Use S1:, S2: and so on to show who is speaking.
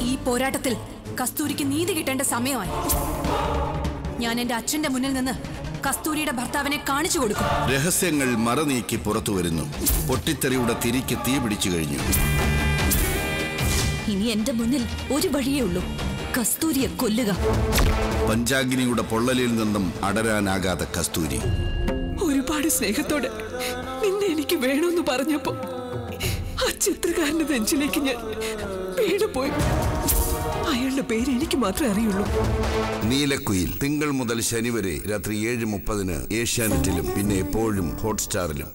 S1: ഈ പോരാട്ടത്തിൽ കസ്തൂരിക്ക് നീതി കിട്ടേണ്ട സമയമായി. ഞാൻ എന്റെ അച്ഛന്റെ മുന്നിൽ നിന്ന് കസ്തൂരിയുടെ ഭർത്താവിനെ കാണിച്ചു കൊടുക്കും.
S2: രഹസ്യങ്ങൾ മറനീക്കി പുറത്തു വരുന്നു. പൊട്ടിത്തെറിയുടെ തിരിക്ക് തീ പിടിച്ചു കഴിഞ്ഞു.
S3: ഇനി എന്റെ മുന്നിൽ ഒരു വഴിയേ ഉള്ളൂ. കസ്തൂരിയെ കൊല്ലുക.
S2: പഞ്ചാഗ്നിയുടെ പൊള്ളലിൽ നിന്നും അടരാനാകാതെ കസ്തൂരി.
S4: ഒരുപാട് സ്നേഹത്തോടെ നിന്നെ എനിക്ക് വേണമെന്ന് പറഞ്ഞപ്പോ ചിത്രകാരന്റെ നെഞ്ചിലേക്ക് ഞാൻ വീണുപോയി. അയാളുടെ പേര് എനിക്ക് മാത്രമേ അറിയുള്ളൂ.
S2: നീലക്കുയിൽ തിങ്കൾ മുതൽ ശനി വരെ രാത്രി ഏഴ് മുപ്പതിന് ഏഷ്യാനെറ്റിലും പിന്നെ എപ്പോഴും ഹോട്ട്സ്റ്റാറിലും.